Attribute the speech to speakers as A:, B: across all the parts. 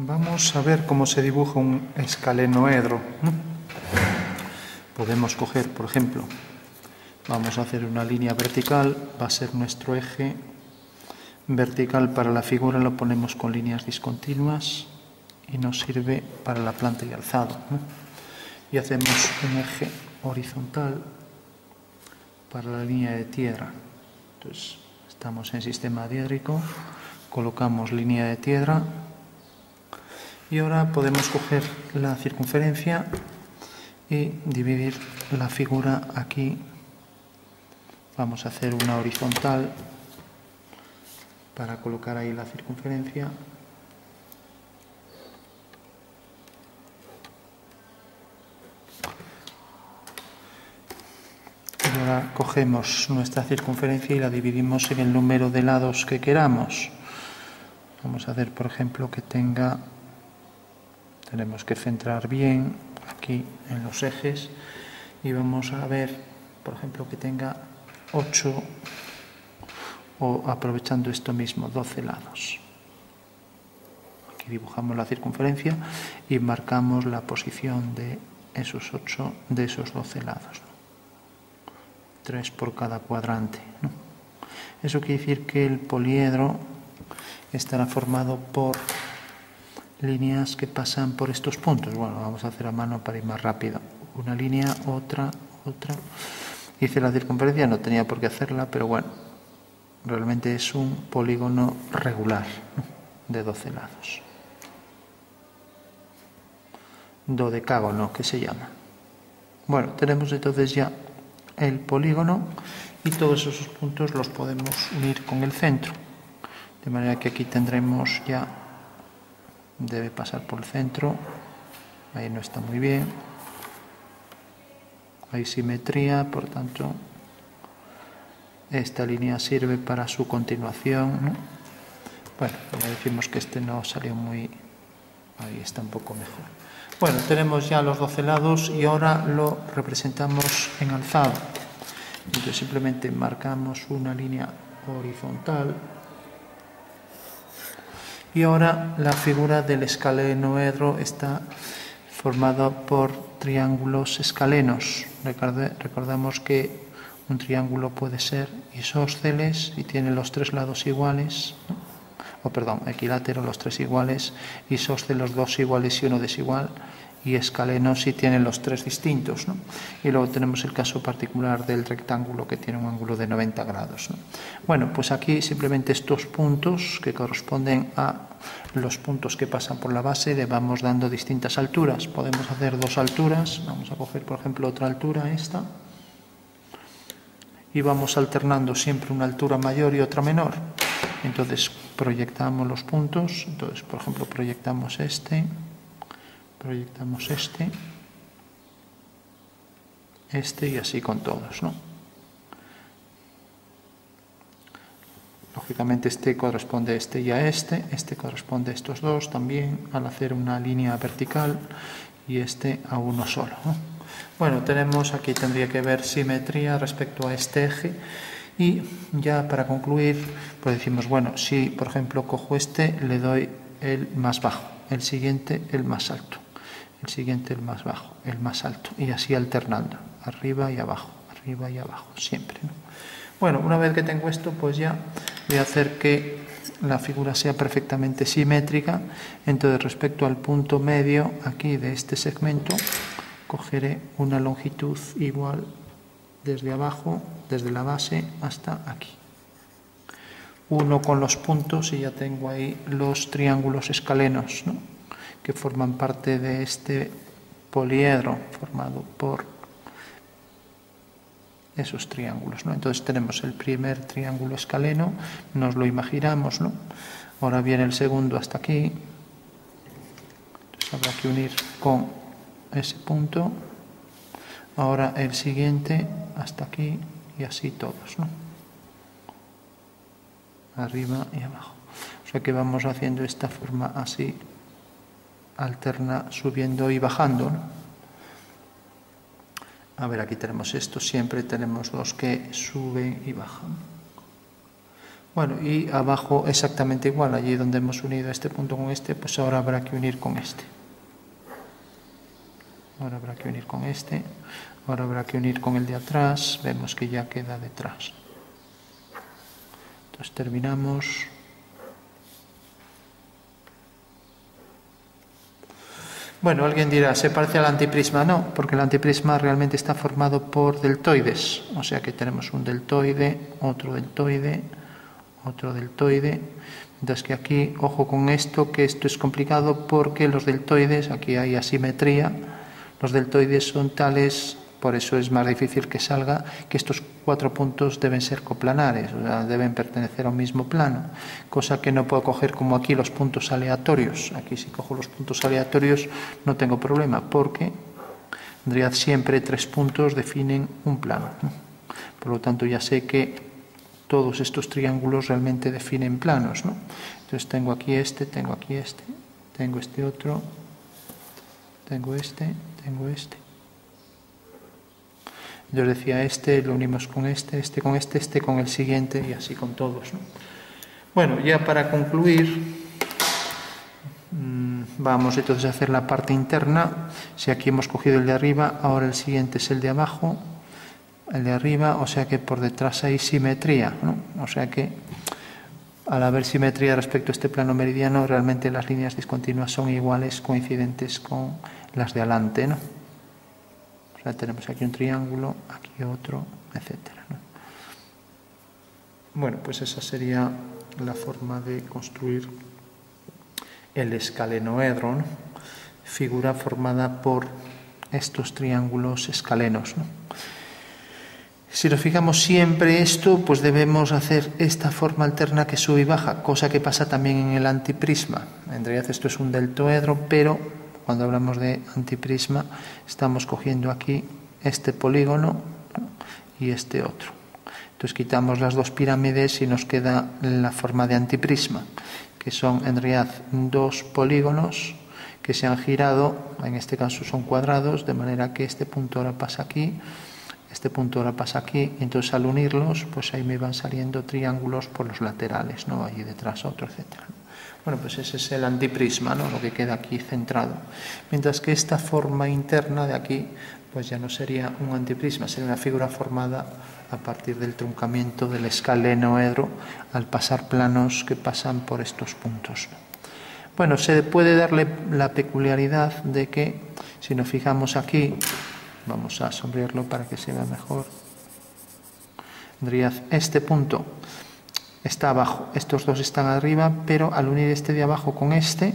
A: Vamos a ver cómo se dibuja un escalenoedro. Podemos coger, por ejemplo, vamos a hacer una línea vertical, va a ser nuestro eje vertical para la figura, lo ponemos con líneas discontinuas y nos sirve para la planta y alzado. Y hacemos un eje horizontal para la línea de tierra. Entonces, estamos en sistema diédrico, colocamos línea de tierra y ahora podemos coger la circunferencia y dividir la figura aquí. Vamos a hacer una horizontal para colocar ahí la circunferencia. Y ahora cogemos nuestra circunferencia y la dividimos en el número de lados que queramos. Vamos a hacer, por ejemplo, que tenga tenemos que centrar bien aquí en los ejes y vamos a ver, por ejemplo, que tenga 8 o aprovechando esto mismo, 12 lados. Aquí dibujamos la circunferencia y marcamos la posición de esos 8, de esos 12 lados. 3 por cada cuadrante. Eso quiere decir que el poliedro estará formado por líneas que pasan por estos puntos. Bueno, vamos a hacer a mano para ir más rápido. Una línea, otra, otra. Hice la circunferencia, no tenía por qué hacerla, pero bueno, realmente es un polígono regular de 12 lados. Dodecágono, que se llama. Bueno, tenemos entonces ya el polígono y todos esos puntos los podemos unir con el centro. De manera que aquí tendremos ya debe pasar por el centro, ahí no está muy bien, hay simetría, por tanto esta línea sirve para su continuación. Bueno, ya decimos que este no salió muy... Ahí está un poco mejor. Bueno, tenemos ya los 12 lados y ahora lo representamos en alzado. Entonces simplemente marcamos una línea horizontal y ahora la figura del escalenoedro está formada por triángulos escalenos. Recordamos que un triángulo puede ser isósceles y tiene los tres lados iguales, o perdón, equilátero, los tres iguales, isósceles dos iguales y uno desigual, y escaleno si tienen los tres distintos. Y luego tenemos el caso particular del rectángulo que tiene un ángulo de 90 grados. Bueno, pues aquí simplemente estos puntos que corresponden a los puntos que pasan por la base le vamos dando distintas alturas. Podemos hacer dos alturas, vamos a coger por ejemplo otra altura, esta, y vamos alternando siempre una altura mayor y otra menor. Entonces proyectamos los puntos, entonces por ejemplo proyectamos este, proyectamos este, este y así con todos, ¿no? Lógicamente este corresponde a este y a este, este corresponde a estos dos también al hacer una línea vertical y este a uno solo. Bueno, tenemos aquí tendría que ver simetría respecto a este eje y ya para concluir pues decimos, bueno, si por ejemplo cojo este le doy el más bajo, el siguiente el más alto el siguiente el más bajo, el más alto, y así alternando, arriba y abajo, arriba y abajo, siempre. Bueno, una vez que tengo esto, pues ya voy a hacer que la figura sea perfectamente simétrica. Entonces, respecto al punto medio aquí de este segmento, cogeré una longitud igual desde abajo, desde la base hasta aquí. Uno con los puntos y ya tengo ahí los triángulos escalenos, ¿no? Que forman parte de este poliedro formado por esos triángulos. ¿no? Entonces tenemos el primer triángulo escaleno, nos lo imaginamos, ¿no? ahora viene el segundo hasta aquí, entonces habrá que unir con ese punto, ahora el siguiente hasta aquí y así todos, ¿no? arriba y abajo. O sea que vamos haciendo esta forma así alterna subiendo y bajando. A ver, aquí tenemos esto, siempre tenemos los que suben y bajan. Bueno, y abajo exactamente igual, allí donde hemos unido este punto con este, pues ahora habrá que unir con este. Ahora habrá que unir con este, ahora habrá que unir con el de atrás, vemos que ya queda detrás. Entonces terminamos. Bueno, alguien dirá, ¿se parece al antiprisma? No, porque el antiprisma realmente está formado por deltoides. O sea que tenemos un deltoide, otro deltoide, otro deltoide. Mientras que aquí, ojo con esto, que esto es complicado porque los deltoides, aquí hay asimetría, los deltoides son tales por eso es más difícil que salga que estos cuatro puntos deben ser coplanares, o sea, deben pertenecer a un mismo plano, cosa que no puedo coger como aquí los puntos aleatorios. Aquí si cojo los puntos aleatorios no tengo problema, porque en realidad siempre tres puntos definen un plano. Por lo tanto ya sé que todos estos triángulos realmente definen planos. ¿no? Entonces tengo aquí este, tengo aquí este, tengo este otro, tengo este, tengo este. Yo decía este, lo unimos con este, este con este, este con el siguiente y así con todos. Bueno, ya para concluir, mm, vamos entonces a hacer la parte interna. Si aquí hemos cogido el de arriba, ahora el siguiente es el de abajo, el de arriba, o sea que por detrás hay simetría, ¿no? O sea que al haber simetría respecto a este plano meridiano, realmente las líneas discontinuas son iguales, coincidentes con las de adelante, ¿no? Tenemos aquí un triángulo, aquí otro, etcétera. Bueno, pues esa sería la forma de construir el escalenoedro, figura formada por estos triángulos escalenos. Si nos fijamos siempre esto, pues debemos hacer esta forma alterna que sube y baja, cosa que pasa también en el antiprisma. En realidad esto es un deltoedro, pero cuando hablamos de antiprisma, estamos cogiendo aquí este polígono y este otro. Entonces quitamos las dos pirámides y nos queda la forma de antiprisma, que son en realidad dos polígonos que se han girado, en este caso son cuadrados, de manera que este punto ahora pasa aquí, este punto ahora pasa aquí, y entonces al unirlos, pues ahí me van saliendo triángulos por los laterales, ¿no? Allí detrás otro, etcétera. Bueno, pues ese es el antiprisma, ¿no? lo que queda aquí centrado. Mientras que esta forma interna de aquí, pues ya no sería un antiprisma, sería una figura formada a partir del truncamiento del escalenoedro al pasar planos que pasan por estos puntos. Bueno, se puede darle la peculiaridad de que, si nos fijamos aquí, vamos a sombrearlo para que se vea mejor, tendría este punto está abajo. Estos dos están arriba, pero al unir este de abajo con este,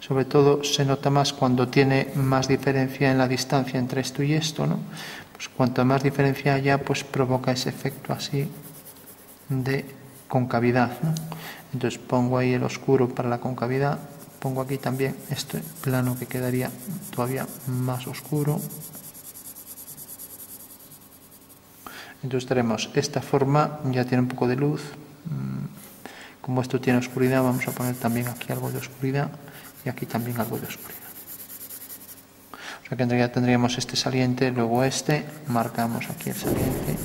A: sobre todo se nota más cuando tiene más diferencia en la distancia entre esto y esto, ¿no? Pues cuanto más diferencia haya, pues provoca ese efecto así de concavidad, ¿no? Entonces pongo ahí el oscuro para la concavidad, pongo aquí también este plano que quedaría todavía más oscuro. Entonces tenemos esta forma, ya tiene un poco de luz, como esto tiene oscuridad, vamos a poner también aquí algo de oscuridad y aquí también algo de oscuridad. O sea que ya tendríamos este saliente, luego este, marcamos aquí el saliente,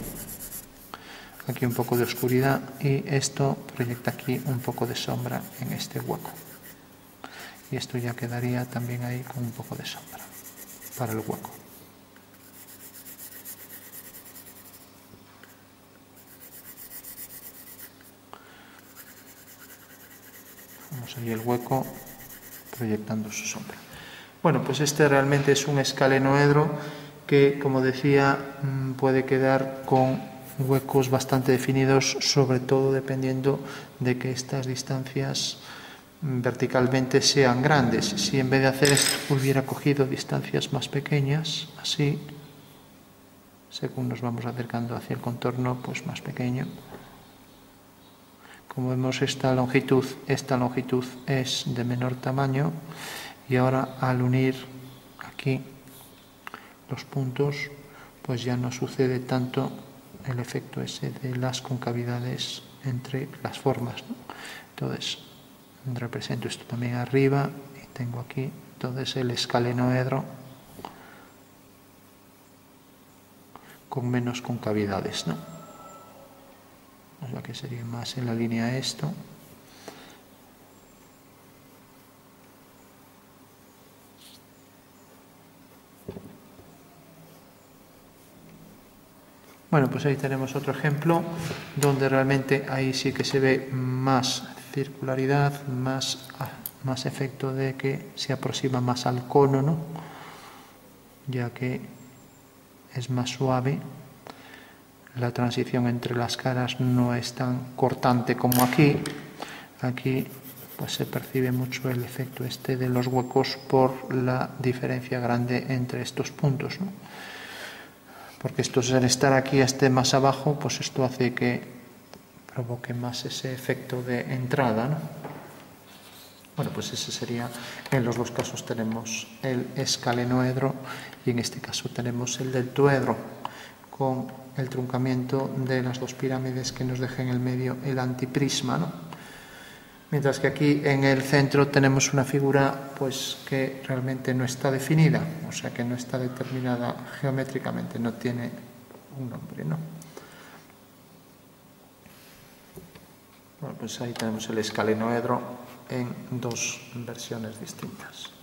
A: aquí un poco de oscuridad y esto proyecta aquí un poco de sombra en este hueco. Y esto ya quedaría también ahí con un poco de sombra para el hueco. Ahí el hueco proyectando su sombra. Bueno, pues este realmente es un escalenoedro que, como decía, mm, puede quedar con huecos bastante definidos, sobre todo dependiendo de que estas distancias mm, verticalmente sean grandes. Si en vez de hacer esto hubiera cogido distancias más pequeñas, así, según nos vamos acercando hacia el contorno, pues más pequeño, como vemos esta longitud, esta longitud es de menor tamaño y ahora al unir aquí los puntos, pues ya no sucede tanto el efecto ese de las concavidades entre las formas. Entonces, represento esto también arriba y tengo aquí entonces el escalenoedro con menos concavidades. ¿no? Sea que sería más en la línea esto. Bueno, pues ahí tenemos otro ejemplo donde realmente ahí sí que se ve más circularidad, más, más efecto de que se aproxima más al cono, ¿no? ya que es más suave. La transición entre las caras no es tan cortante como aquí. Aquí pues se percibe mucho el efecto este de los huecos por la diferencia grande entre estos puntos. ¿no? porque esto es el estar aquí esté más abajo, pues esto hace que provoque más ese efecto de entrada. ¿no? Bueno, pues ese sería, en los dos casos tenemos el escalenoedro y en este caso tenemos el deltoedro con el truncamiento de las dos pirámides que nos deja en el medio el antiprisma. ¿no? Mientras que aquí en el centro tenemos una figura pues que realmente no está definida, o sea que no está determinada geométricamente, no tiene un nombre, ¿no? Bueno, pues ahí tenemos el escalenoedro en dos versiones distintas.